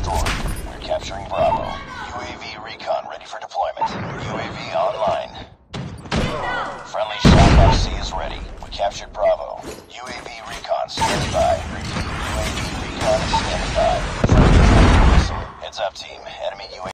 restored. We're capturing Bravo. UAV recon ready for deployment. UAV online. Friendly Shock RC is ready. We captured Bravo. UAV recon standing by. UAV recon standing by. Friendly Heads up, team. Enemy UAV.